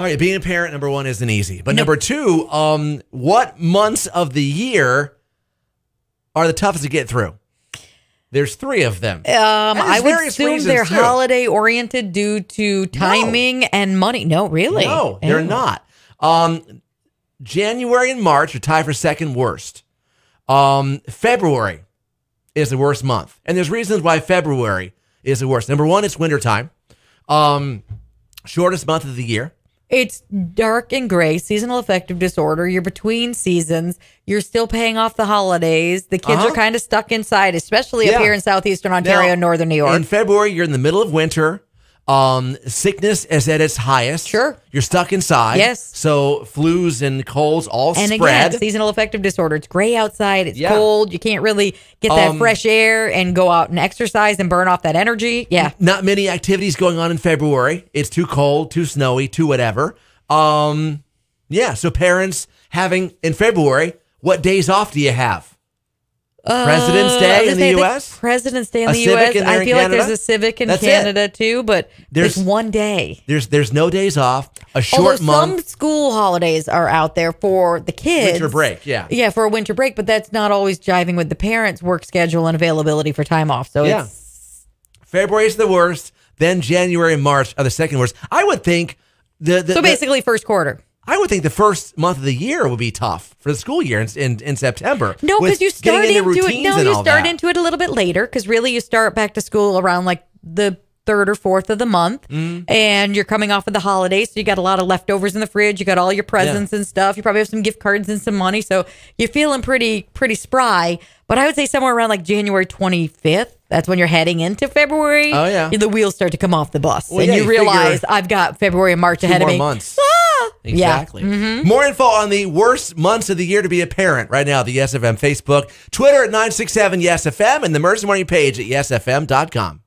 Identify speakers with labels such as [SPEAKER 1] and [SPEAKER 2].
[SPEAKER 1] All right, being a parent, number one, isn't easy. But number two, um, what months of the year are the toughest to get through? There's three of them.
[SPEAKER 2] Um, I would assume they're
[SPEAKER 1] too.
[SPEAKER 2] holiday oriented due to timing and money. No, really?
[SPEAKER 1] No, they're not. Um, January and March are tied for second worst. Um, February is the worst month, and there's reasons why February is the worst. Number one, it's wintertime. Um, shortest month of the year.
[SPEAKER 2] It's dark and gray, seasonal affective disorder. You're between seasons. You're still paying off the holidays. The kids
[SPEAKER 1] Uh-huh.
[SPEAKER 2] are kind of stuck inside, especially up here in southeastern Ontario
[SPEAKER 1] Now,
[SPEAKER 2] northern New York.
[SPEAKER 1] In February, you're in the middle of winter. Um, sickness is at its highest.
[SPEAKER 2] Sure.
[SPEAKER 1] You're stuck inside.
[SPEAKER 2] Yes.
[SPEAKER 1] So flus and colds all
[SPEAKER 2] and
[SPEAKER 1] spread.
[SPEAKER 2] again, seasonal affective disorder. It's gray outside. It's
[SPEAKER 1] Yeah.
[SPEAKER 2] cold. You can't really get that
[SPEAKER 1] Um,
[SPEAKER 2] fresh air and go out and exercise and burn off that energy. Yeah.
[SPEAKER 1] Not many activities going on in February. It's too cold, too snowy, too whatever. Um, yeah. So parents having in February, what days off do you have? President's
[SPEAKER 2] Uh,
[SPEAKER 1] Day in the
[SPEAKER 2] say, I think
[SPEAKER 1] U.S.
[SPEAKER 2] President's Day in
[SPEAKER 1] A
[SPEAKER 2] the
[SPEAKER 1] civic
[SPEAKER 2] U.S.
[SPEAKER 1] in
[SPEAKER 2] I feel like there's a civic in
[SPEAKER 1] That's it.
[SPEAKER 2] Canada too, but
[SPEAKER 1] There's-
[SPEAKER 2] one day.
[SPEAKER 1] There's there's no days off. A
[SPEAKER 2] Although
[SPEAKER 1] short month.
[SPEAKER 2] some school holidays are out there for the kids.
[SPEAKER 1] Winter break, yeah.
[SPEAKER 2] Yeah, for a winter break, but that's not always jiving with the parents' work schedule and availability for time off. So
[SPEAKER 1] Yeah.
[SPEAKER 2] it's
[SPEAKER 1] February's the worst. Then January and March are the second worst. I would think the, the
[SPEAKER 2] so
[SPEAKER 1] the-
[SPEAKER 2] basically first quarter.
[SPEAKER 1] I would think the first month of the year would be tough for the school year in, in, in September.
[SPEAKER 2] No, because you start
[SPEAKER 1] getting
[SPEAKER 2] into it. No, you start
[SPEAKER 1] that.
[SPEAKER 2] into it a little bit later because really you start back to school around like the third or fourth of the month,
[SPEAKER 1] Mm-hmm.
[SPEAKER 2] and you're coming off of the holidays, so you got a lot of leftovers in the fridge. You got all your presents and stuff. You probably have some gift cards and some money, so you're feeling pretty pretty spry. But I would say somewhere around like January 25th. That's when you're heading into February.
[SPEAKER 1] Oh, yeah.
[SPEAKER 2] the wheels start to come off the bus,
[SPEAKER 1] Well,
[SPEAKER 2] and
[SPEAKER 1] yeah,
[SPEAKER 2] you
[SPEAKER 1] you
[SPEAKER 2] realize I've got February and March ahead of me.
[SPEAKER 1] months. Exactly.
[SPEAKER 2] Yeah. Mm-hmm.
[SPEAKER 1] More info on the worst months of the year to be a parent right now. The Yes FM Facebook, Twitter at 967 Yes FM, and the Mercy Morning page at yesfm.com.